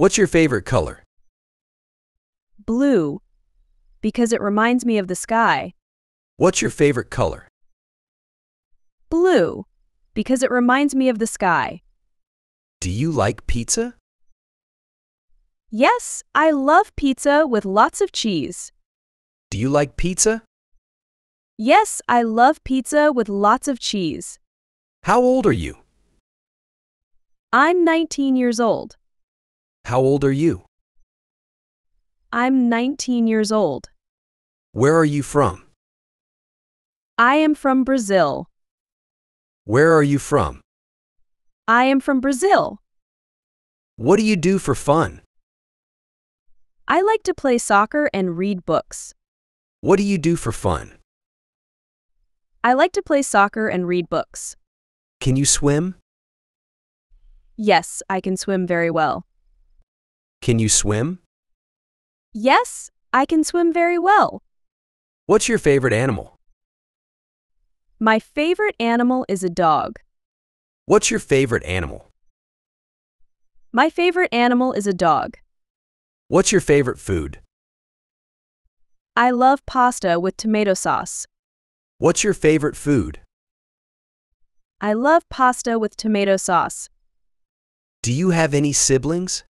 What's your favorite color? Blue, because it reminds me of the sky. What's your favorite color? Blue, because it reminds me of the sky. Do you like pizza? Yes, I love pizza with lots of cheese. Do you like pizza? Yes, I love pizza with lots of cheese. How old are you? I'm 19 years old. How old are you? I'm 19 years old. Where are you from? I am from Brazil. Where are you from? I am from Brazil. What do you do for fun? I like to play soccer and read books. What do you do for fun? I like to play soccer and read books. Can you swim? Yes, I can swim very well. Can you swim? Yes, I can swim very well. What's your favorite animal? My favorite animal is a dog. What's your favorite animal? My favorite animal is a dog. What's your favorite food? I love pasta with tomato sauce. What's your favorite food? I love pasta with tomato sauce. Do you have any siblings?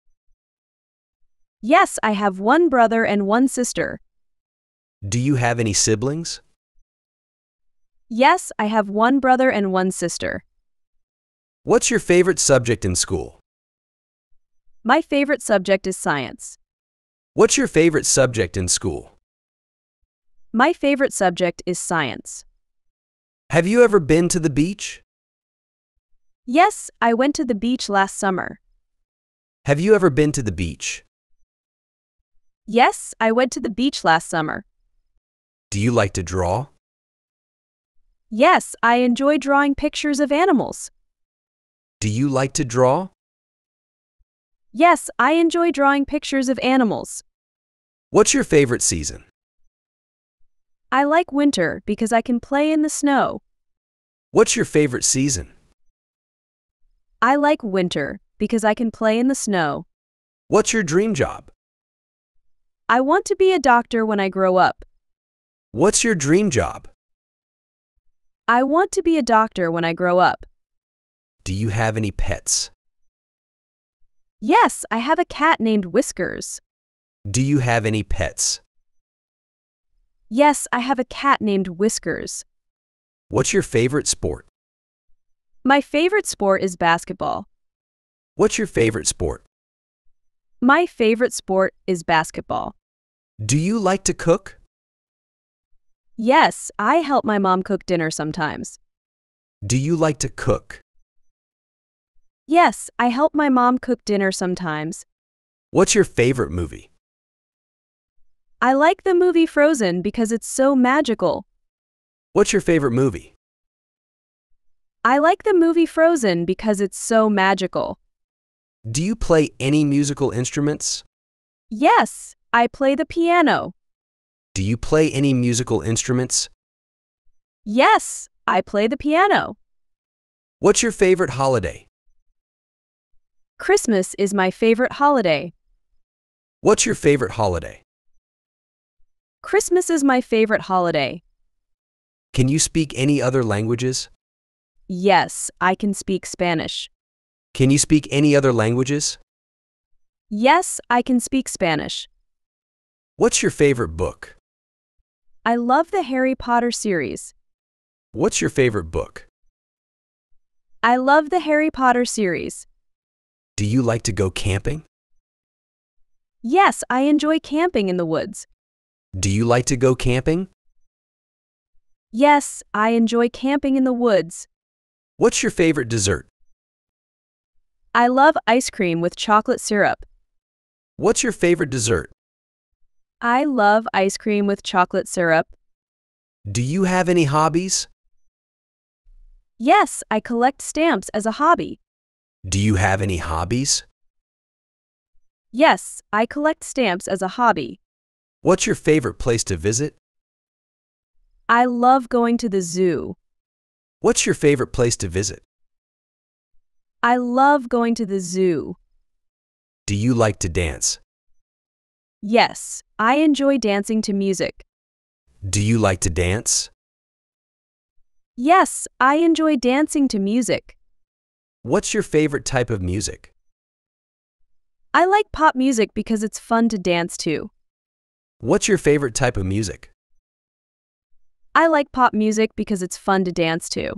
Yes, I have one brother and one sister. Do you have any siblings? Yes, I have one brother and one sister. What's your favorite subject in school? My favorite subject is science. What's your favorite subject in school? My favorite subject is science. Have you ever been to the beach? Yes, I went to the beach last summer. Have you ever been to the beach? Yes, I went to the beach last summer. Do you like to draw? Yes, I enjoy drawing pictures of animals. Do you like to draw? Yes, I enjoy drawing pictures of animals. What's your favorite season? I like winter because I can play in the snow. What's your favorite season? I like winter because I can play in the snow. What's your dream job? I want to be a doctor when I grow up. What's your dream job? I want to be a doctor when I grow up. Do you have any pets? Yes, I have a cat named Whiskers. Do you have any pets? Yes, I have a cat named Whiskers. What's your favorite sport? My favorite sport is basketball. What's your favorite sport? My favorite sport is basketball. Do you like to cook? Yes, I help my mom cook dinner sometimes. Do you like to cook? Yes, I help my mom cook dinner sometimes. What's your favorite movie? I like the movie Frozen because it's so magical. What's your favorite movie? I like the movie Frozen because it's so magical. Do you play any musical instruments? Yes, I play the piano. Do you play any musical instruments? Yes, I play the piano. What's your favorite holiday? Christmas is my favorite holiday. What's your favorite holiday? Christmas is my favorite holiday. Can you speak any other languages? Yes, I can speak Spanish. Can you speak any other languages? Yes, I can speak Spanish. What's your favorite book? I love the Harry Potter series. What's your favorite book? I love the Harry Potter series. Do you like to go camping? Yes, I enjoy camping in the woods. Do you like to go camping? Yes, I enjoy camping in the woods. What's your favorite dessert? I love ice cream with chocolate syrup. What's your favorite dessert? I love ice cream with chocolate syrup. Do you have any hobbies? Yes, I collect stamps as a hobby. Do you have any hobbies? Yes, I collect stamps as a hobby. What's your favorite place to visit? I love going to the zoo. What's your favorite place to visit? I love going to the zoo. Do you like to dance? Yes, I enjoy dancing to music. Do you like to dance? Yes, I enjoy dancing to music. What's your favorite type of music? I like pop music because it's fun to dance to. What's your favorite type of music? I like pop music because it's fun to dance to.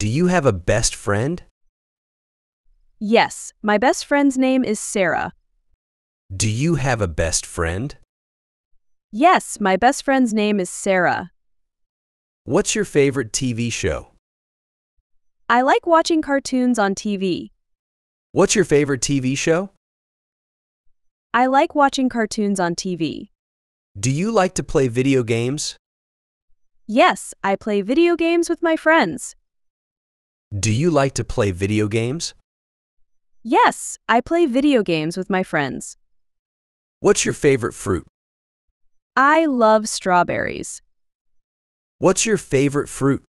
Do you have a best friend? Yes, my best friend's name is Sarah. Do you have a best friend? Yes, my best friend's name is Sarah. What's your favorite TV show? I like watching cartoons on TV. What's your favorite TV show? I like watching cartoons on TV. Do you like to play video games? Yes, I play video games with my friends. Do you like to play video games? Yes, I play video games with my friends. What's your favorite fruit? I love strawberries. What's your favorite fruit?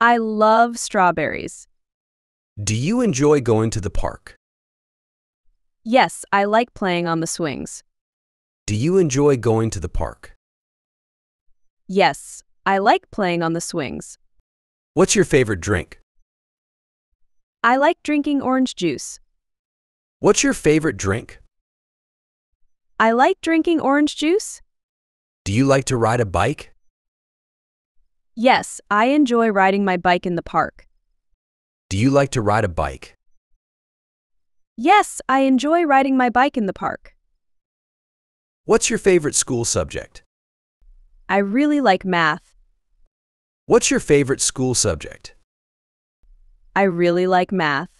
I love strawberries. Do you enjoy going to the park? Yes, I like playing on the swings. Do you enjoy going to the park? Yes, I like playing on the swings. What's your favorite drink? I like drinking orange juice. What's your favorite drink? I like drinking orange juice. Do you like to ride a bike? Yes, I enjoy riding my bike in the park. Do you like to ride a bike? Yes, I enjoy riding my bike in the park. What's your favorite school subject? I really like math. What's your favorite school subject? I really like math.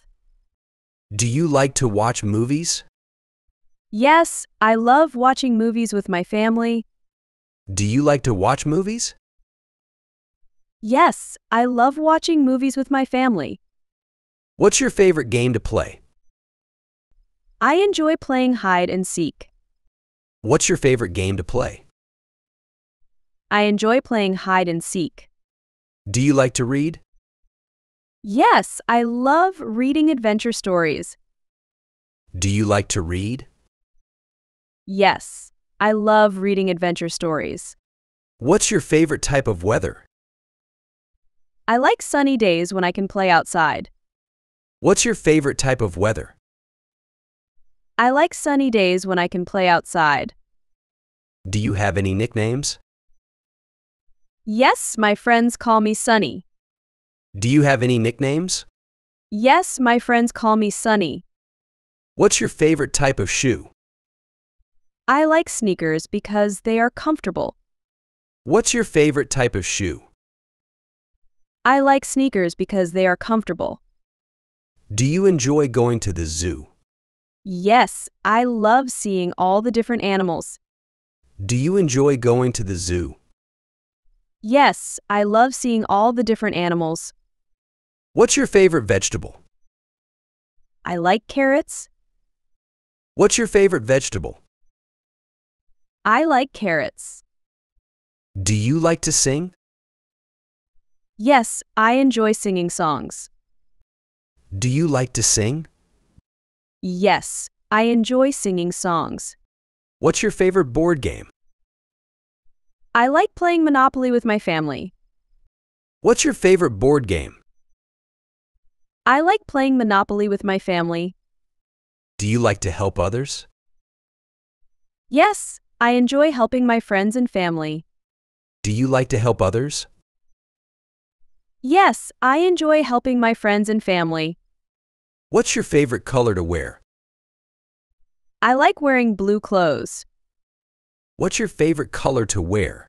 Do you like to watch movies? Yes, I love watching movies with my family. Do you like to watch movies? Yes, I love watching movies with my family. What's your favorite game to play? I enjoy playing hide and seek. What's your favorite game to play? I enjoy playing hide and seek. Do you like to read? Yes, I love reading adventure stories. Do you like to read? Yes, I love reading adventure stories. What's your favorite type of weather? I like sunny days when I can play outside. What's your favorite type of weather? I like sunny days when I can play outside. Do you have any nicknames? Yes, my friends call me Sunny. Do you have any nicknames? Yes, my friends call me Sunny. What's your favorite type of shoe? I like sneakers because they are comfortable. What's your favorite type of shoe? I like sneakers because they are comfortable. Do you enjoy going to the zoo? Yes, I love seeing all the different animals. Do you enjoy going to the zoo? Yes, I love seeing all the different animals. What's your favorite vegetable? I like carrots. What's your favorite vegetable? I like carrots. Do you like to sing? Yes, I enjoy singing songs. Do you like to sing? Yes, I enjoy singing songs. What's your favorite board game? I like playing Monopoly with my family. What's your favorite board game? I like playing Monopoly with my family. Do you like to help others? Yes, I enjoy helping my friends and family. Do you like to help others? Yes, I enjoy helping my friends and family. What's your favorite color to wear? I like wearing blue clothes. What's your favorite color to wear?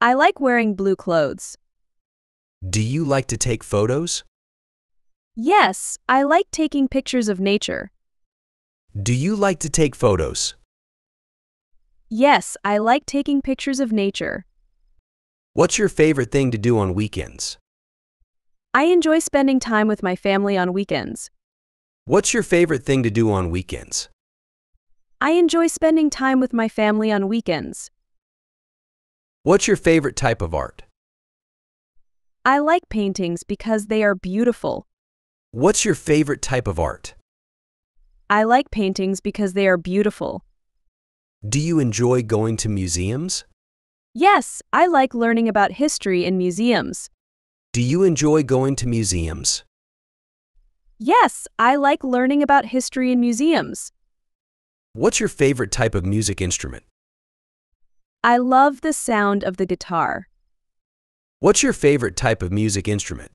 I like wearing blue clothes. Do you like to take photos? Yes, I like taking pictures of nature. Do you like to take photos? Yes, I like taking pictures of nature. What's your favorite thing to do on weekends? I enjoy spending time with my family on weekends. What's your favorite thing to do on weekends? I enjoy spending time with my family on weekends. What's your favorite type of art? I like paintings because they are beautiful. What's your favorite type of art? I like paintings because they are beautiful. Do you enjoy going to museums? Yes, I like learning about history in museums. Do you enjoy going to museums? Yes, I like learning about history in museums. What's your favorite type of music instrument? I love the sound of the guitar. What's your favorite type of music instrument?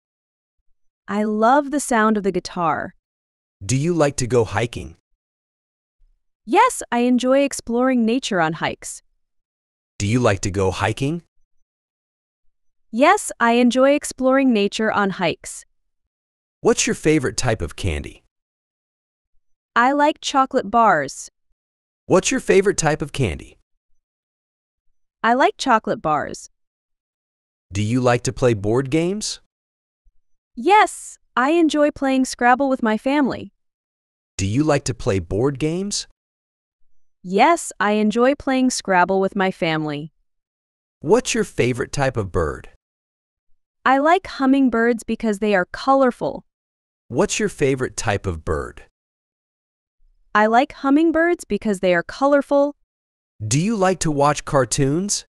I love the sound of the guitar. Do you like to go hiking? Yes, I enjoy exploring nature on hikes. Do you like to go hiking? Yes, I enjoy exploring nature on hikes. What's your favorite type of candy? I like chocolate bars. What's your favorite type of candy? I like chocolate bars. Do you like to play board games? Yes, I enjoy playing Scrabble with my family. Do you like to play board games? Yes, I enjoy playing Scrabble with my family. What's your favorite type of bird? I like hummingbirds because they are colorful. What's your favorite type of bird? I like hummingbirds because they are colorful. Do you like to watch cartoons?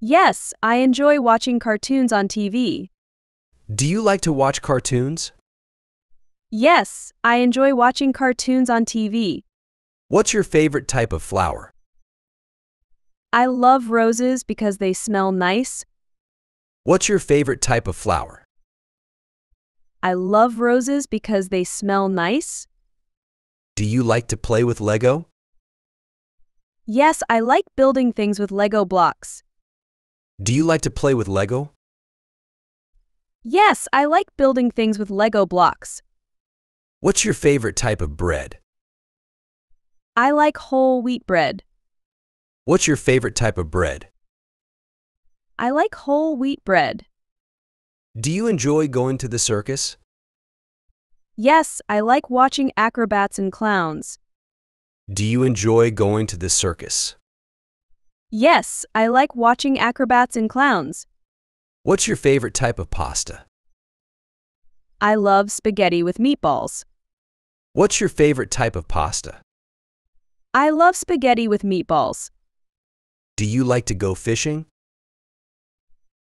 Yes, I enjoy watching cartoons on TV. Do you like to watch cartoons? Yes, I enjoy watching cartoons on TV. What's your favorite type of flower? I love roses because they smell nice. What's your favorite type of flower? I love roses because they smell nice. Do you like to play with Lego? Yes, I like building things with Lego blocks. Do you like to play with Lego? Yes, I like building things with Lego blocks. What's your favorite type of bread? I like whole wheat bread. What's your favorite type of bread? I like whole wheat bread. Do you enjoy going to the circus? Yes, I like watching acrobats and clowns. Do you enjoy going to the circus? Yes, I like watching acrobats and clowns. What's your favorite type of pasta? I love spaghetti with meatballs. What's your favorite type of pasta? I love spaghetti with meatballs. Do you like to go fishing?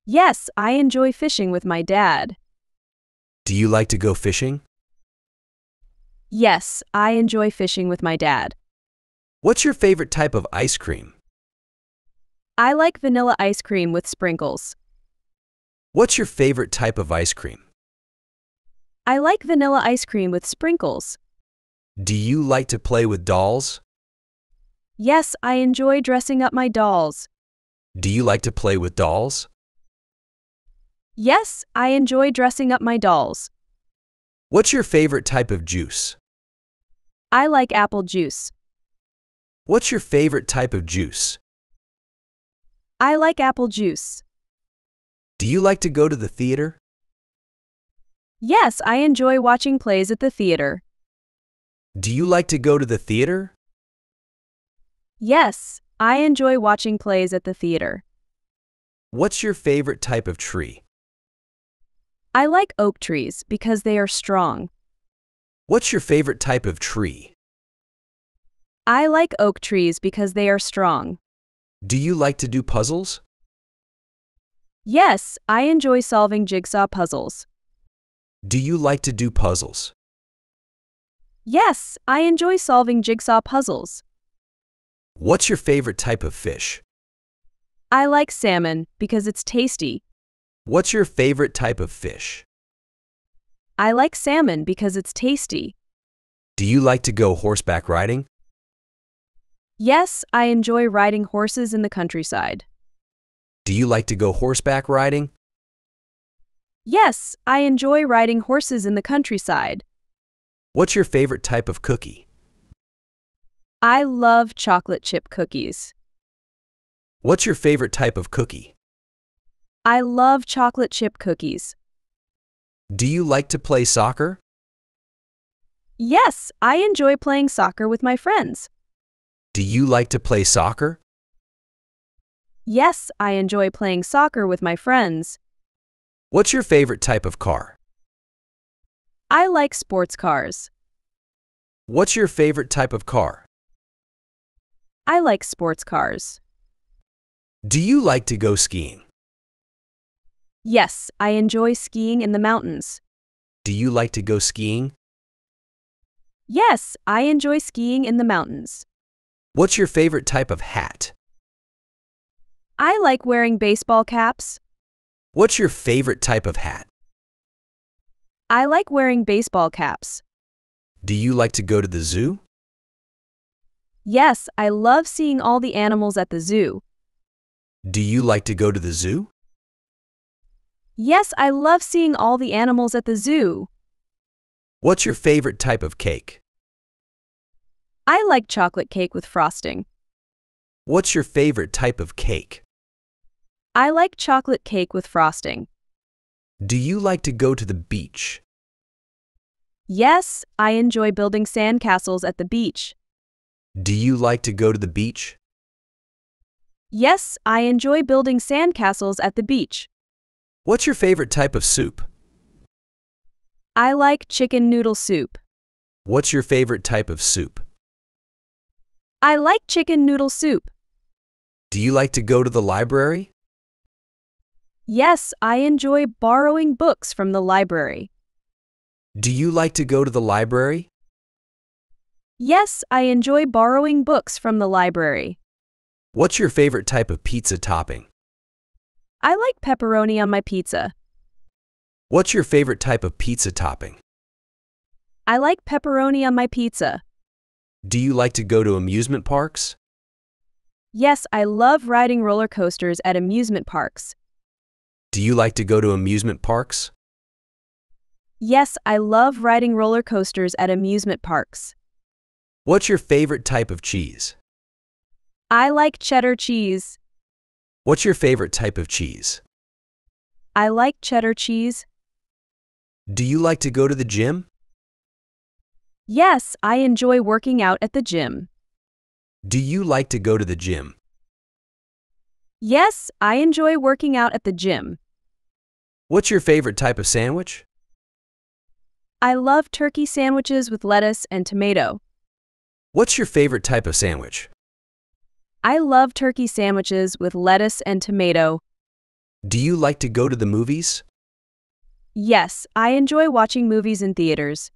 Yes, I enjoy fishing with my dad. Do you like to go fishing? Yes, I enjoy fishing with my dad. What's your favorite type of ice cream? I like vanilla ice cream with sprinkles. What's your favorite type of ice cream? I like vanilla ice cream with sprinkles. Do you like to play with dolls? Yes, I enjoy dressing up my dolls. Do you like to play with dolls? Yes, I enjoy dressing up my dolls. What's your favorite type of juice? I like apple juice. What's your favorite type of juice? I like apple juice. Do you like to go to the theater? Yes, I enjoy watching plays at the theater. Do you like to go to the theater? Yes, I enjoy watching plays at the theater. What's your favorite type of tree? I like oak trees because they are strong. What's your favorite type of tree? I like oak trees because they are strong. Do you like to do puzzles? Yes, I enjoy solving jigsaw puzzles. Do you like to do puzzles? Yes, I enjoy solving jigsaw puzzles. What's your favorite type of fish? I like salmon because it's tasty. What's your favorite type of fish? I like salmon because it's tasty. Do you like to go horseback riding? Yes, I enjoy riding horses in the countryside. Do you like to go horseback riding? Yes, I enjoy riding horses in the countryside. What's your favorite type of cookie? I love chocolate chip cookies. What's your favorite type of cookie? I love chocolate chip cookies. Do you like to play soccer? Yes, I enjoy playing soccer with my friends. Do you like to play soccer? Yes, I enjoy playing soccer with my friends. What's your favorite type of car? I like sports cars. What's your favorite type of car? I like sports cars. Do you like to go skiing? Yes, I enjoy skiing in the mountains. Do you like to go skiing? Yes, I enjoy skiing in the mountains. What's your favorite type of hat? I like wearing baseball caps. What's your favorite type of hat? I like wearing baseball caps. Do you like to go to the zoo? Yes, I love seeing all the animals at the zoo. Do you like to go to the zoo? Yes, I love seeing all the animals at the zoo. What's your favorite type of cake? I like chocolate cake with frosting. What's your favorite type of cake? I like chocolate cake with frosting. Do you like to go to the beach? Yes, I enjoy building sandcastles at the beach. Do you like to go to the beach? Yes, I enjoy building sandcastles at the beach. What's your favorite type of soup? I like chicken noodle soup. What's your favorite type of soup? I like chicken noodle soup. Do you like to go to the library? Yes, I enjoy borrowing books from the library. Do you like to go to the library? Yes, I enjoy borrowing books from the library. What's your favorite type of pizza topping? I like pepperoni on my pizza. What's your favorite type of pizza topping? I like pepperoni on my pizza. Do you like to go to amusement parks? Yes, I love riding roller coasters at amusement parks. Do you like to go to amusement parks? Yes, I love riding roller coasters at amusement parks. What's your favorite type of cheese? I like cheddar cheese. What's your favorite type of cheese? I like cheddar cheese. Do you like to go to the gym? Yes, I enjoy working out at the gym. Do you like to go to the gym? Yes, I enjoy working out at the gym. What's your favorite type of sandwich? I love turkey sandwiches with lettuce and tomato. What's your favorite type of sandwich? I love turkey sandwiches with lettuce and tomato. Do you like to go to the movies? Yes, I enjoy watching movies in theaters.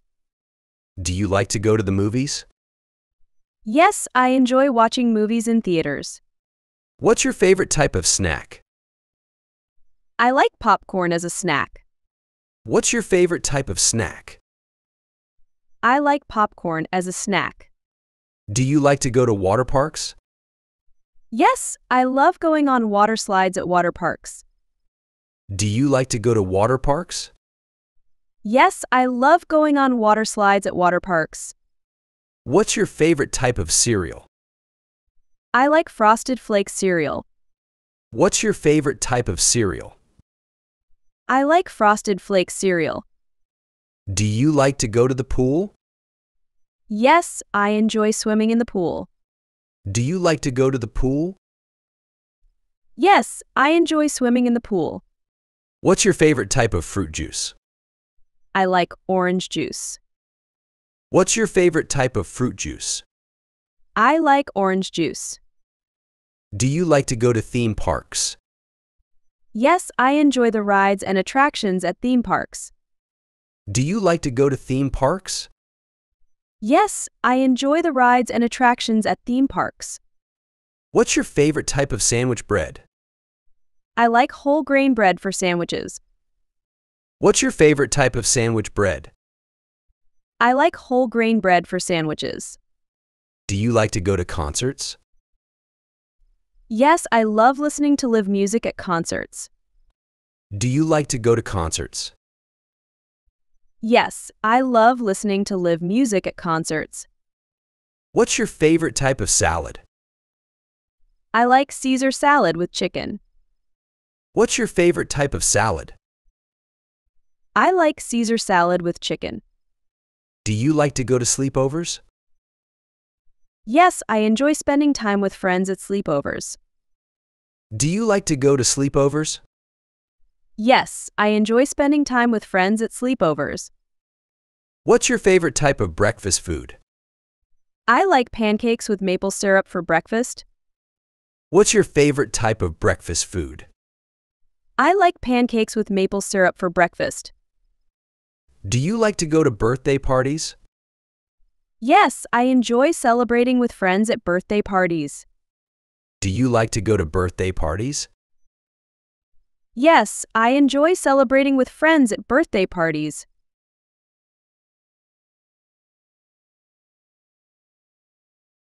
Do you like to go to the movies? Yes, I enjoy watching movies in theaters. What's your favorite type of snack? I like popcorn as a snack. What's your favorite type of snack? I like popcorn as a snack. Do you like to go to water parks? Yes, I love going on water slides at water parks. Do you like to go to water parks? Yes, I love going on water slides at water parks. What's your favorite type of cereal? I like Frosted Flakes cereal. What's your favorite type of cereal? I like Frosted Flakes cereal. Do you like to go to the pool? Yes, I enjoy swimming in the pool. Do you like to go to the pool? Yes, I enjoy swimming in the pool. What's your favorite type of fruit juice? I like orange juice. What's your favorite type of fruit juice? I like orange juice. Do you like to go to theme parks? Yes, I enjoy the rides and attractions at theme parks. Do you like to go to theme parks? Yes, I enjoy the rides and attractions at theme parks. What's your favorite type of sandwich bread? I like whole grain bread for sandwiches. What's your favorite type of sandwich bread? I like whole grain bread for sandwiches. Do you like to go to concerts? Yes, I love listening to live music at concerts. Do you like to go to concerts? Yes, I love listening to live music at concerts. What's your favorite type of salad? I like Caesar salad with chicken. What's your favorite type of salad? I like Caesar salad with chicken. Do you like to go to sleepovers? Yes, I enjoy spending time with friends at sleepovers. Do you like to go to sleepovers? Yes, I enjoy spending time with friends at sleepovers. What's your favorite type of breakfast food? I like pancakes with maple syrup for breakfast. What's your favorite type of breakfast food? I like pancakes with maple syrup for breakfast. Do you like to go to birthday parties? Yes, I enjoy celebrating with friends at birthday parties. Do you like to go to birthday parties? Yes, I enjoy celebrating with friends at birthday parties.